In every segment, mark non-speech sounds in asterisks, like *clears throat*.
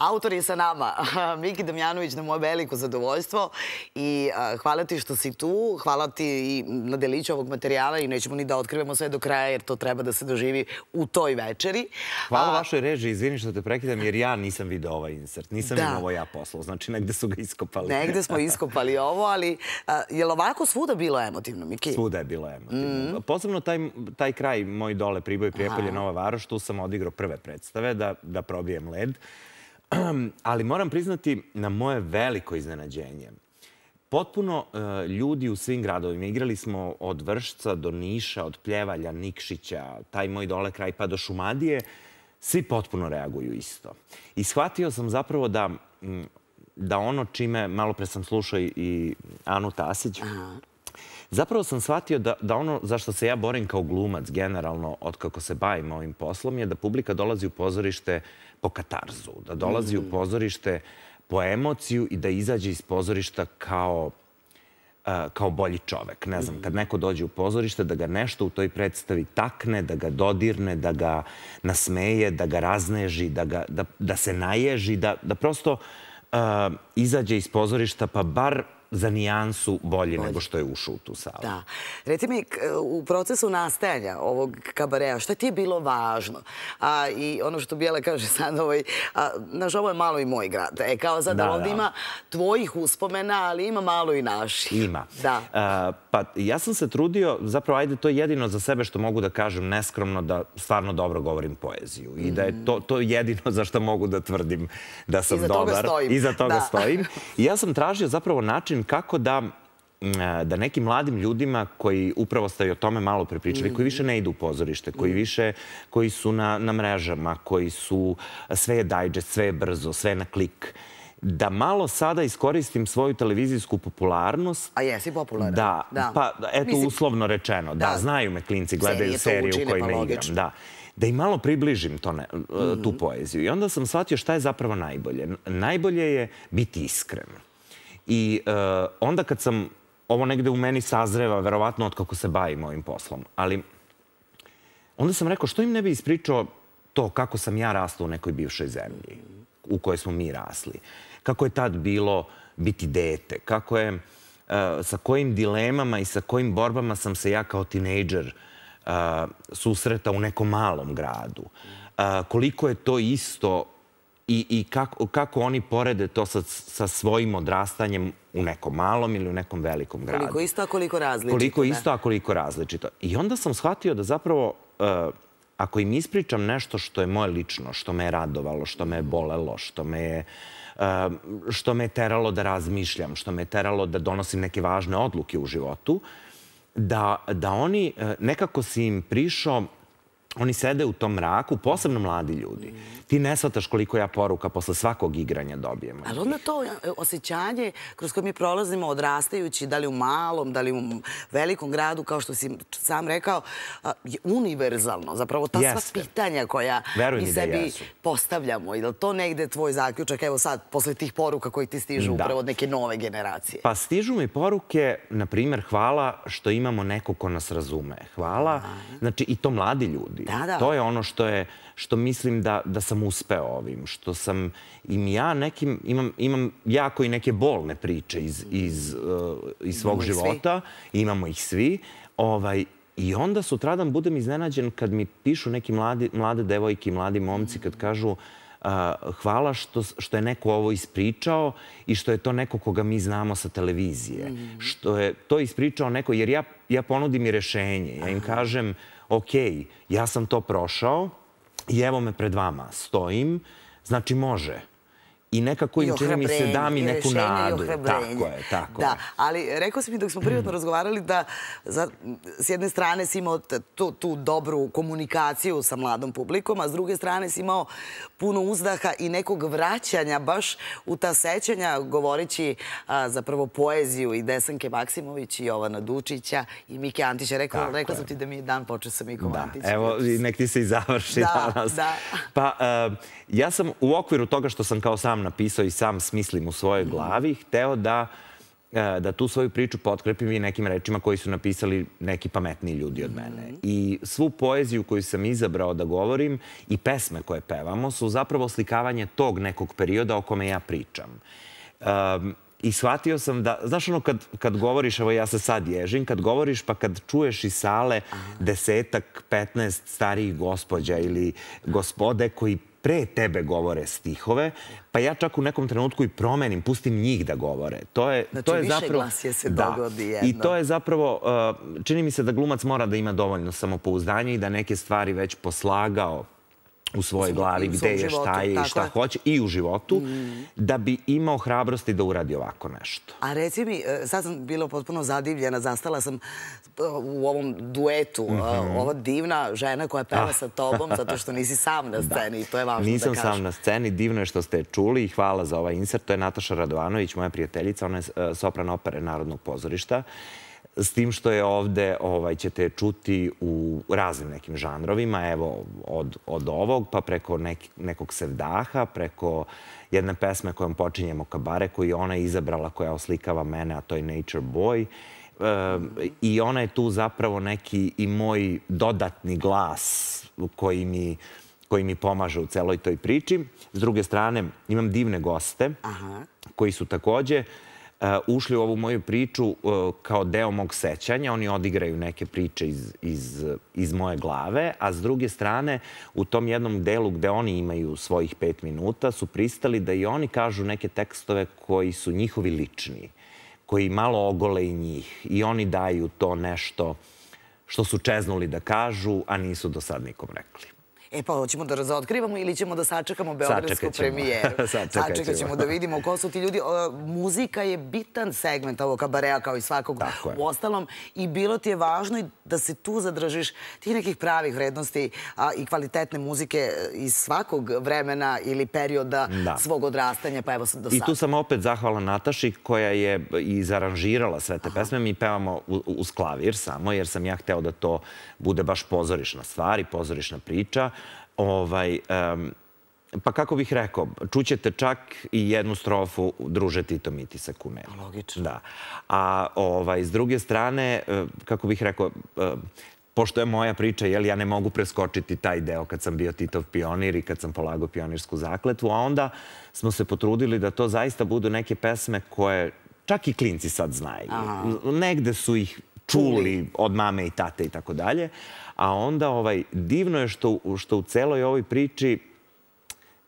Autor je sa nama, *laughs* Miki Damjanović, na moje veliko zadovoljstvo i hvala ti što si tu, hvala ti i na deliću ovog materijala i nećemo ni da otkrivamo sve do kraja jer to treba da se doživi u toj večeri. Hvala vašoj režiji, izvini što te prekidam jer ja nisam video ovaj insert, nisam da. im ovo ja poslao, znači negde su ga iskopali. Negde smo *laughs* iskopali ovo, ali je li ovako svuda bilo emotivno, Miki? Svuda je bilo emotivno. Mm. Posebno taj, taj kraj, moj dole, Priboj, Prijepolje, Nova Varoš, tu sam odigrao prve predstave da, da probijem led. *clears throat* ali moram priznati na moje veliko iznenađenje. Potpuno uh, ljudi u svim gradovima. Igrali smo od Vršca do Niša, od Pljevalja, Nikšića, taj moj dole kraj pa do Šumadije. Svi potpuno reaguju isto. I shvatio sam zapravo da, da ono čime, malo pre sam slušao i Anu Tasić, Aha. Zapravo sam shvatio da, da ono zašto se ja borim kao glumac generalno od kako se bavim ovim poslom je da publika dolazi u pozorište po katarzu, da dolazi u mm. pozorište po emociju i da izađe iz pozorišta kao kao bolji čovek. Ne znam, kad neko dođe u pozorište, da ga nešto u toj predstavi takne, da ga dodirne, da ga nasmeje, da ga razneži, da, ga, da, da se naježi, da, da prosto uh, izađe iz pozorišta, pa bar za nijansu bolji, nego što je ušao u tu salu. Da. Reci mi, u procesu nastajanja ovog kabareja, šta ti je bilo važno? A, I ono što Bijela kaže sad, ovaj, a, naš, ovo je malo i moj grad. E, kao sad da, ovdje da. ima tvojih uspomena, ali ima malo i naših. Ima. Da. A, pa ja sam se trudio, zapravo, ajde, to je jedino za sebe što mogu da kažem neskromno, da stvarno dobro govorim poeziju. I da je to, to jedino za što mogu da tvrdim da sam dobar. Iza toga stojim. Iza toga da. stojim. *laughs* I ja sam tražio zapravo način način kako da da nekim mladim ljudima koji upravo ste o tome malo prepričali, koji više ne idu u pozorište, koji više, koji su na, na mrežama, koji su, sve je digest, sve je brzo, sve je na klik, da malo sada iskoristim svoju televizijsku popularnost. A jesi popularan? Da, da. pa eto Mislim, uslovno rečeno. Da, da, znaju me klinci, gledaju seriju u kojima pa igram. Da da im malo približim to ne, tu poeziju. I onda sam shvatio šta je zapravo najbolje. Najbolje je biti iskren. I uh, onda kad sam, ovo negde u meni sazreva, verovatno od kako se bavim ovim poslom, ali onda sam rekao što im ne bi ispričao to kako sam ja rastao u nekoj bivšoj zemlji u kojoj smo mi rasli. Kako je tad bilo biti dete, kako je, uh, sa kojim dilemama i sa kojim borbama sam se ja kao tinejdžer uh, susretao u nekom malom gradu. Uh, koliko je to isto i, i kako, kako oni porede to sa, sa svojim odrastanjem u nekom malom ili u nekom velikom gradu. Koliko isto, a koliko različito. Koliko isto, a koliko različito. I onda sam shvatio da zapravo, uh, ako im ispričam nešto što je moje lično, što me je radovalo, što me je bolelo, što me je uh, što me je teralo da razmišljam, što me je teralo da donosim neke važne odluke u životu, da, da oni uh, nekako si im prišao Oni sede u tom mraku, posebno mladi ljudi. Ti ne shvataš koliko ja poruka posle svakog igranja dobijemo. Ali onda to e, osjećanje kroz koje mi prolazimo odrastajući, da li u malom, da li u velikom gradu, kao što si sam rekao, je univerzalno. Zapravo ta sva pitanja koja mi da sebi postavljamo. I da to negde tvoj zaključak, evo sad, posle tih poruka koji ti stižu upravo od neke nove generacije? Pa stižu mi poruke, na primjer, hvala što imamo neko ko nas razume. Hvala, znači i to mladi ljudi ljudi. Da, da. To je ono što je što mislim da, da sam uspeo ovim, što sam im ja nekim, imam, imam jako i neke bolne priče iz, iz, uh, iz svog imamo života, imamo ih svi, ovaj, I onda sutradan budem iznenađen kad mi pišu neki mladi, mlade devojke i mladi momci kad kažu uh, hvala što, što je neko ovo ispričao i što je to neko koga mi znamo sa televizije. Mm. Što je to ispričao neko, jer ja, ja ponudim i rešenje. Ja im kažem, ok, ja sam to prošao i evo me pred vama, stojim, znači može i nekako im čini mi se da mi neku nadu. Tako je, tako da, je. Ali rekao si mi dok smo privatno razgovarali da za, s jedne strane si imao tu, tu dobru komunikaciju sa mladom publikom, a s druge strane si imao puno uzdaha i nekog vraćanja baš u ta sećanja govoreći a, zapravo poeziju i Desanke Maksimović i Jovana Dučića i Mike Antića. Rekla, rekla sam ti da mi je dan počeo sa Mikom da, Antićem. Evo, nek ti se i završi da, danas. Da. Pa, uh, ja sam u okviru toga što sam kao sam napisao i sam smislim u svojoj glavi, hteo da da tu svoju priču potkrepim i nekim rečima koji su napisali neki pametniji ljudi od mene. Mhm. I svu poeziju koju sam izabrao da govorim i pesme koje pevamo su zapravo slikavanje tog nekog perioda o kome ja pričam. Um, I shvatio sam da, znaš ono kad, kad govoriš, evo ja se sad ježim, kad govoriš pa kad čuješ iz sale desetak, petnaest starijih gospođa ili gospode koji pre tebe govore stihove, pa ja čak u nekom trenutku i promenim, pustim njih da govore. To je, znači, to je više zapravo, glasje se da. dogodi jedno. I to je zapravo, uh, čini mi se da glumac mora da ima dovoljno samopouzdanje i da neke stvari već poslagao u svojoj glavi gde je, šta je i šta hoće i u životu, mm. da bi imao hrabrosti da uradi ovako nešto. A reci mi, e, sad sam bila potpuno zadivljena, zastala sam e, u ovom duetu, mm -hmm. ova divna žena koja peva ah. sa tobom, zato što nisi sam na *laughs* da. sceni i to je važno Nisam da kažem. sam na sceni, divno je što ste čuli i hvala za ovaj insert. To je Nataša Radovanović, moja prijateljica, ona je sopran opere Narodnog pozorišta. S tim što je ovde, ovaj, ćete čuti u raznim nekim žanrovima, evo, od, od ovog, pa preko nek, nekog sevdaha, preko jedne pesme kojom počinjemo kabare, koju je ona izabrala, koja oslikava mene, a to je Nature Boy. E, I ona je tu zapravo neki i moj dodatni glas koji mi koji mi pomaže u celoj toj priči. S druge strane, imam divne goste Aha. koji su takođe uh, ušli u ovu moju priču uh, kao deo mog sećanja. Oni odigraju neke priče iz, iz, iz moje glave, a s druge strane, u tom jednom delu gde oni imaju svojih pet minuta, su pristali da i oni kažu neke tekstove koji su njihovi lični, koji malo ogole i njih. I oni daju to nešto što su čeznuli da kažu, a nisu do sad nikom rekli. E pa, hoćemo da razotkrivamo ili ćemo da sačekamo Beogradsku premijeru? *laughs* Sačekat ćemo da vidimo ko su ti ljudi. Muzika je bitan segment ovog kabareja kao i svakog u ostalom i bilo ti je važno da se tu zadržiš tih nekih pravih vrednosti i kvalitetne muzike iz svakog vremena ili perioda da. svog odrastanja, pa evo do sada. I tu sam opet zahvala Nataši koja je izaranžirala sve te pesme. Mi pevamo uz klavir samo, jer sam ja hteo da to bude baš pozorišna stvar i pozorišna priča. Ovaj, um, pa kako bih rekao, čućete čak i jednu strofu Druže Tito mi ti se kumeni. Logično. Da. A ovaj, s druge strane, e, kako bih rekao, e, pošto je moja priča, jel, ja ne mogu preskočiti taj deo kad sam bio Titov pionir i kad sam polagao pionirsku zakletvu, a onda smo se potrudili da to zaista budu neke pesme koje čak i klinci sad znaju. Aha. Negde su ih čuli od mame i tate i tako dalje. A onda ovaj, divno je što, što u celoj ovoj priči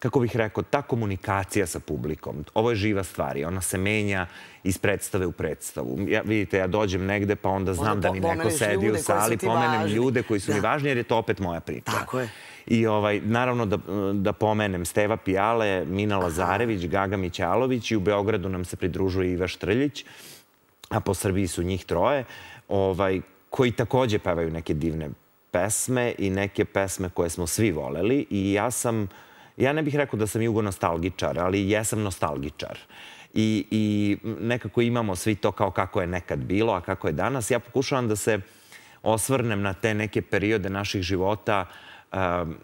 kako bih rekao, ta komunikacija sa publikom, ovo je živa stvar i ona se menja iz predstave u predstavu. Ja, vidite, ja dođem negde pa onda znam onda da mi neko sedi u sali, pomenem važni. ljude koji su da. mi važni jer je to opet moja priča. Tako je. I ovaj, naravno da, da pomenem Steva Pijale, Mina Lazarević, Gaga Mićalović i u Beogradu nam se pridružuje Iva Štrljić, a po Srbiji su njih troje, ovaj, koji takođe pevaju neke divne pesme i neke pesme koje smo svi voleli i ja sam, ja ne bih rekao da sam jugo nostalgičar, ali jesam nostalgičar. I, I nekako imamo svi to kao kako je nekad bilo, a kako je danas. Ja pokušavam da se osvrnem na te neke periode naših života um,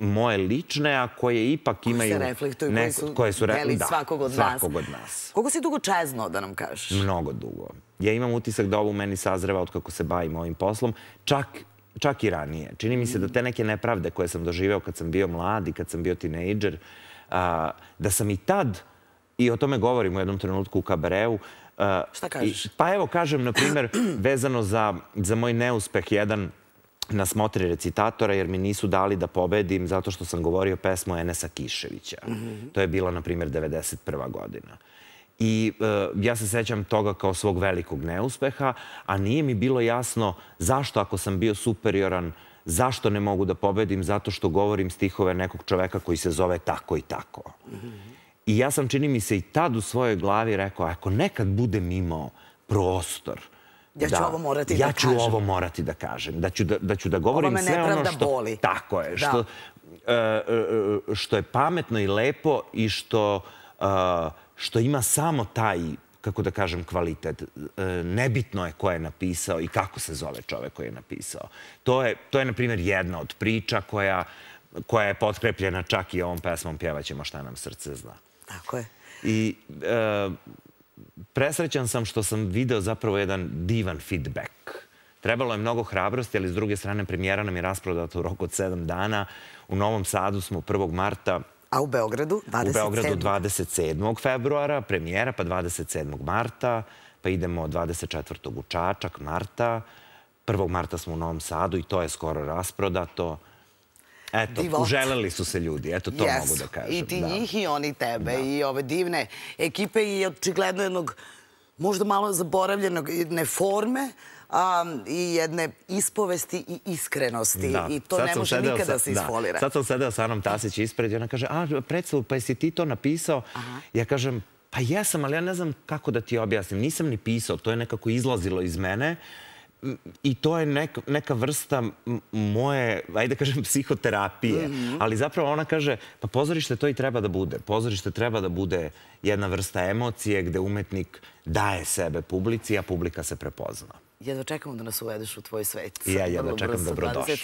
moje lične, a koje ipak imaju... Koje se reflektuju, koje su, koje su re... da, svakog od svakog nas. od nas. Koliko si dugo čezno, da nam kažeš? Mnogo dugo. Ja imam utisak da ovo u meni sazreva od kako se bavim ovim poslom. Čak čak i ranije. Čini mi se da te neke nepravde koje sam doživeo kad sam bio mlad i kad sam bio tinejdžer, da sam i tad, i o tome govorim u jednom trenutku u kabareu, Šta kažeš? pa evo kažem, na primer, *clears throat* vezano za, za moj neuspeh, jedan na smotri recitatora, jer mi nisu dali da pobedim zato što sam govorio pesmu Enesa Kiševića. Mhm. To je bila, na primjer, 91. godina. I e, ja se sećam toga kao svog velikog neuspeha, a nije mi bilo jasno zašto ako sam bio superioran, zašto ne mogu da pobedim, zato što govorim stihove nekog čoveka koji se zove tako i tako. I ja sam, čini mi se, i tad u svojoj glavi rekao, ako nekad budem imao prostor, Ja ću da, ovo morati ja da kažem. Ja ću ovo morati da kažem. Da ću da, da, ću da govorim sve ono što... boli. Tako je. Da. Što, uh, što je pametno i lepo i što uh, što ima samo taj kako da kažem, kvalitet. Nebitno je ko je napisao i kako se zove čovek koji je napisao. To je, to je na primjer, jedna od priča koja, koja je potkrepljena čak i ovom pesmom Pjevaćemo šta nam srce zna. Tako je. I e, presrećan sam što sam video zapravo jedan divan feedback. Trebalo je mnogo hrabrosti, ali s druge strane premijera nam je rasprodata u roku od sedam dana. U Novom Sadu smo 1. marta A u Beogradu? 27. U Beogradu 27. februara, premijera, pa 27. marta, pa idemo 24. u Čačak, marta. 1. marta smo u Novom Sadu i to je skoro rasprodato. Eto, Divot. uželeli su se ljudi, eto to yes. mogu da kažem. I ti da. njih i oni tebe da. i ove divne ekipe i očigledno jednog možda malo zaboravljenog ne forme, um, i jedne ispovesti i iskrenosti. Da. I to Sad ne može nikada sa, da se isfolira. Da. Sad sam sedeo sa Anom Tasić ispred i ona kaže, a predstavu, pa jesi ti to napisao? Aha. Ja kažem, pa jesam, ali ja ne znam kako da ti objasnim. Nisam ni pisao, to je nekako izlazilo iz mene. I to je neka, neka vrsta moje, ajde da kažem, psihoterapije. Mm -hmm. Ali zapravo ona kaže, pa pozorište to i treba da bude. Pozorište treba da bude jedna vrsta emocije gde umetnik daje sebe publici, a publika se prepozna jedva čekamo da nas uvedeš u tvoj svet. I ja jedva čekam dobrodošli.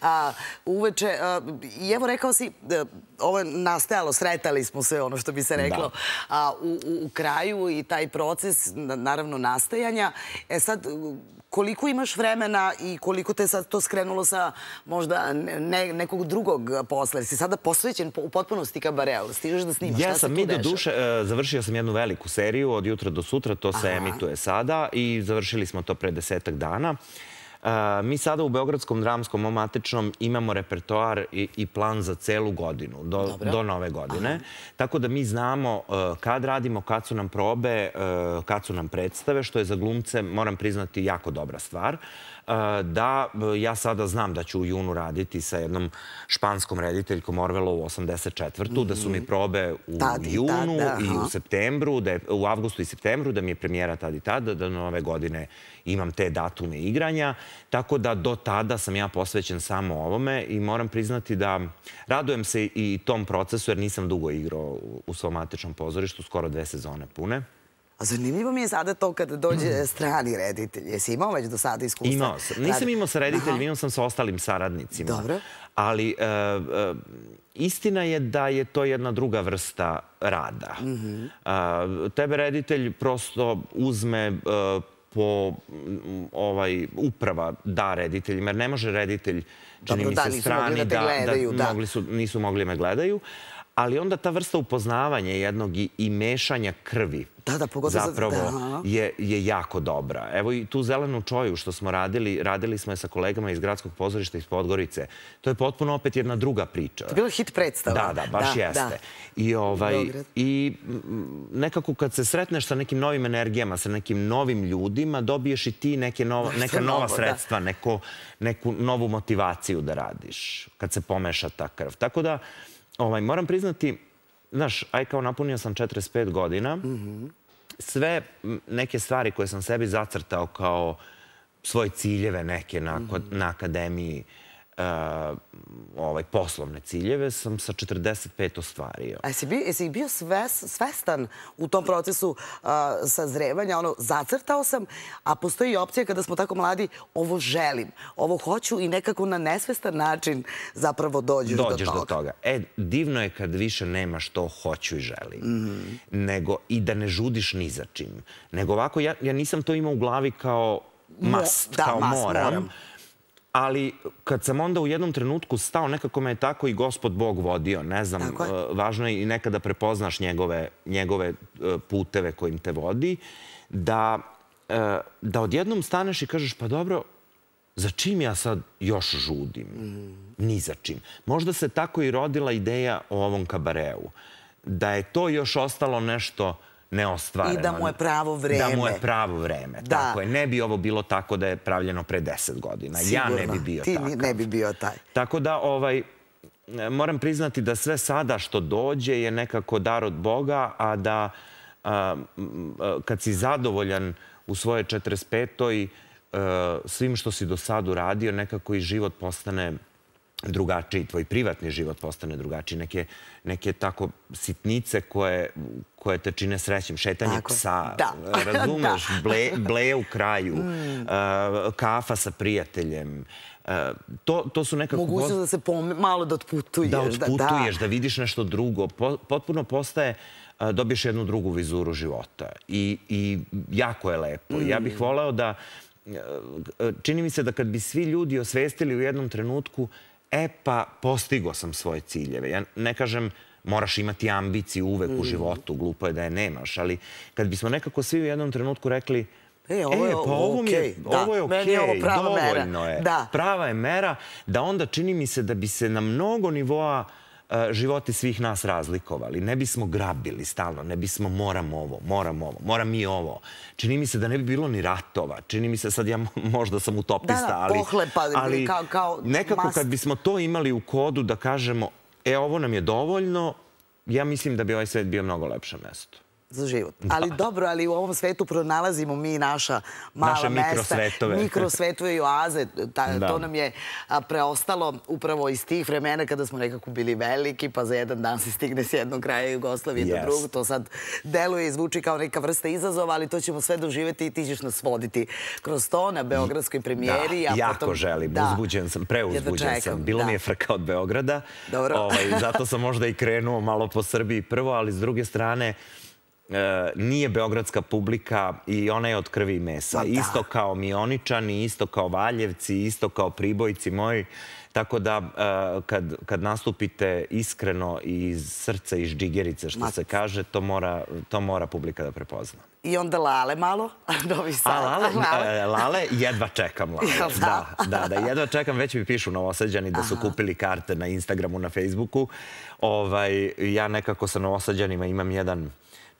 A, uveče, a, i evo rekao si, da, ovo je nastajalo, sretali smo se, ono što bi se reklo, da. a, u, u, u kraju i taj proces, naravno, nastajanja. E sad, koliko imaš vremena i koliko te sad to skrenulo sa možda ne, nekog drugog posla? Jer si sada posvećen u potpunosti kabareu, stižeš da snimaš, ja sam, mi do duše, uh, završio sam jednu veliku seriju od jutra do sutra, to se Aha. emituje sada i završili smo to pre desetak dana. Mi sada u Beogradskom dramskom omatičnom imamo repertoar i, i plan za celu godinu, do, do nove godine. Aha. Tako da mi znamo uh, kad radimo, kad su nam probe, uh, kad su nam predstave, što je za glumce, moram priznati, jako dobra stvar da ja sada znam da ću u junu raditi sa jednom španskom rediteljkom Orvelo u 84. Mm -hmm. Da su mi probe u tad junu tad, da, i u septembru, da je, u avgustu i septembru, da mi je premijera tad i tada, da nove godine imam te datume igranja. Tako da do tada sam ja posvećen samo ovome i moram priznati da radujem se i tom procesu jer nisam dugo igrao u svom matičnom pozorištu, skoro dve sezone pune. A zanimljivo mi je sada to kada dođe strani reditelj. Jesi imao već do sada iskustva? Imao sam. Nisam imao sa rediteljima, imao sam sa ostalim saradnicima. Dobro. Ali uh, uh, istina je da je to jedna druga vrsta rada. Mm -hmm. uh, tebe reditelj prosto uzme po ovaj uprava da rediteljima, jer ne može reditelj čini mi se da, strani da, da, gledaju, da, Mogli su, nisu mogli me gledaju ali onda ta vrsta upoznavanja jednog i, i mešanja krvi da, da, zapravo da. je, je jako dobra. Evo i tu zelenu čoju što smo radili, radili smo je sa kolegama iz Gradskog pozorišta iz Podgorice. To je potpuno opet jedna druga priča. To je bilo hit predstava. Da, da, baš da, jeste. I, ovaj, I nekako kad se sretneš sa nekim novim energijama, sa nekim novim ljudima, dobiješ i ti neke nova, neka nova novo, sredstva, neko, neku novu motivaciju da radiš kad se pomeša ta krv. Tako da, ovaj, moram priznati, znaš, aj kao napunio sam 45 godina, mm -hmm. sve neke stvari koje sam sebi zacrtao kao svoje ciljeve neke na, mm -hmm. na akademiji, ovaj, poslovne ciljeve sam sa 45 ostvario. A jesi, bi, jesi bio sves, svestan u tom procesu uh, sazrevanja? Ono, zacrtao sam, a postoji opcija kada smo tako mladi, ovo želim, ovo hoću i nekako na nesvestan način zapravo dođeš, dođeš do toga. do toga. E, divno je kad više nemaš to hoću i želim. Mm -hmm. Nego i da ne žudiš ni za čim. Nego ovako, ja, ja nisam to imao u glavi kao must, Mo, da, kao must, moram. moram ali kad sam onda u jednom trenutku stao, nekako me je tako i gospod Bog vodio, ne znam, je. važno je i nekada prepoznaš njegove, njegove e, puteve kojim te vodi, da, e, da odjednom staneš i kažeš, pa dobro, za čim ja sad još žudim? Mm. Ni za čim. Možda se tako i rodila ideja o ovom kabareu. Da je to još ostalo nešto neostvareno. I da mu je pravo vreme. Da mu je pravo vreme. Da. Tako je. Ne bi ovo bilo tako da je pravljeno pre deset godina. Sigurno. Ja ne bi bio Ti takav. Ti ne bi bio taj. Tako da, ovaj, moram priznati da sve sada što dođe je nekako dar od Boga, a da a, kad si zadovoljan u svoje 45. svim što si do sad uradio, nekako i život postane drugačiji, tvoj privatni život postane drugačiji, neke, neke tako sitnice koje, koje te čine srećim, šetanje Tako psa, Da. *laughs* razumeš, ble, bleje u kraju, uh, kafa sa prijateljem, uh, to, to su nekako... Mogućnost da se pome, malo da otputuješ. Da otputuješ, da, vidiš nešto drugo. Po, potpuno postaje, a, dobiješ jednu drugu vizuru života. I, i jako je lepo. Ja bih voleo da, čini mi se da kad bi svi ljudi osvestili u jednom trenutku, e pa postigo sam svoje ciljeve. Ja ne kažem moraš imati ambiciju uvek u životu, glupo je da je nemaš, ali kad bismo nekako svi u jednom trenutku rekli E, ovo je pa ovo, mi je, okej, da. ovo je okej, je ovo prava mera. dovoljno je. Da. Prava je mera da onda čini mi se da bi se na mnogo nivoa e, životi svih nas razlikovali. Ne bismo grabili stalno, ne bismo moram ovo, moram ovo, moram mi ovo. Čini mi se da ne bi bilo ni ratova. Čini mi se, sad ja *laughs* možda sam utopista, Da, da, ali, pohlepa, ali kao- kao nekako mast. kad bismo to imali u kodu da kažemo, e, ovo nam je dovoljno, ja mislim da bi ovaj svet bio mnogo lepše mesto. Za život. Ali dobro, ali u ovom svetu pronalazimo mi naša mala Naše mesta. mikrosvetove. Mikrosvetove i oaze. Ta, Da. To nam je preostalo upravo iz tih vremena kada smo nekako bili veliki, pa za jedan dan se stigne s jednog kraja Jugoslavije do drugog. To sad deluje i zvuči kao neka vrsta izazova, ali to ćemo sve doživeti i ti ćeš nas voditi kroz to na Beogradskoj premijeri. Da, jako potom- želim. Da. Uzbuđen sam, preuzbuđen sam. Bilo da. mi je frka od Beograda. Dobro. Ovaj, zato sam možda i krenuo malo po Srbiji prvo, ali s druge strane, nije beogradska publika i ona je od krvi i mesa. Ma da. Isto kao Mioničani, isto kao Valjevci, isto kao Pribojci moji. Tako da e, kad, kad nastupite iskreno i iz srca i iz džigerice, što se kaže, to mora, to mora publika da prepozna. I onda Lale malo, *laughs* Novi Sad. A Lale, *laughs* Lale. e, Lale, jedva čekam Lale. Jel Da, da? da, da, jedva čekam. Već mi pišu novosađani da su kupili karte na Instagramu, na Facebooku. Ovaj, ja nekako sa novosađanima imam jedan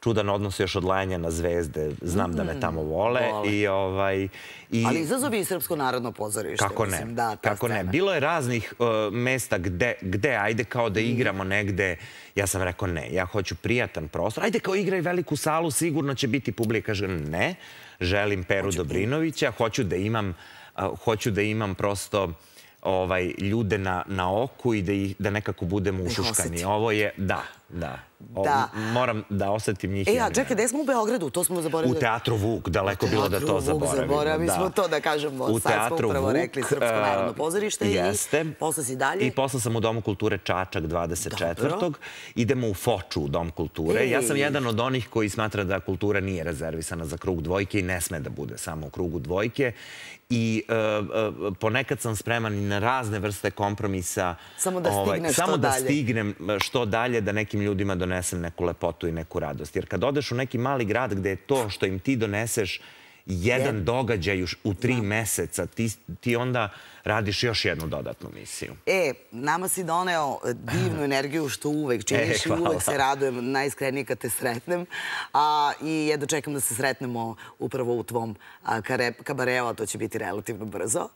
čudan odnos još od lajanja na zvezde. Znam da me tamo vole. vole. I, ovaj, i, Ali izazovi i Srpsko narodno pozorište. kako ne, mislim, da, ne. Bilo je raznih uh, mesta gde, gde, ajde kao da igramo negde. Ja sam rekao ne, ja hoću prijatan prostor. Ajde kao igraj veliku salu, sigurno će biti publika. Kaže ne, želim Peru Dobrinovića, hoću da imam, uh, hoću da imam prosto ovaj, ljude na, na oku i da, ih, da nekako budemo ih ušuškani. Ovo je, da, da. O, Da. Moram da osetim njih. E, ja a čekaj, gde smo u Beogradu? To smo zaboravili. u teatru Vuk, daleko bilo da to Teatru Vuk zaboravimo. zaboravili smo to da kažemo. U Sad smo teatru upravo Vuk, rekli Srpsko e, narodno pozorište i jeste. posle si dalje. I posle sam u Domu kulture Čačak 24. Dobro. Idemo u Foču u Dom kulture. Ej. Ja sam jedan od onih koji smatra da kultura nije rezervisana za krug dvojke i ne sme da bude samo u krugu dvojke. I e, e, ponekad sam spreman i na razne vrste kompromisa. Samo da stigneš Samo što da dalje. stignem što dalje, da nekim ljudima donesem neku lepotu i neku radost. Jer kad odeš u neki mali grad gde je to što im ti doneseš jedan Je- događaj u, tri meseca, ti, ti onda radiš još jednu dodatnu misiju. E, nama si doneo e, divnu *laughs* energiju što uvek činiš E, i uvek se radujem najiskrenije kad te sretnem. A, I jedno čekam da se sretnemo upravo u tvom kabareu, a to će biti relativno brzo.